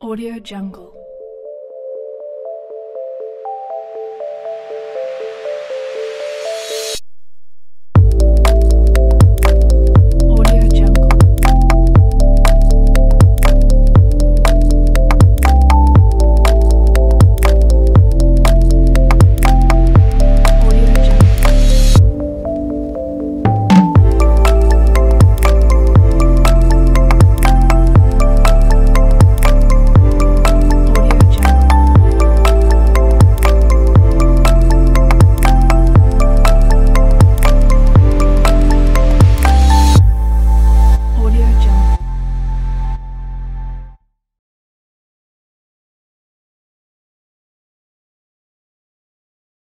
Audio Jungle.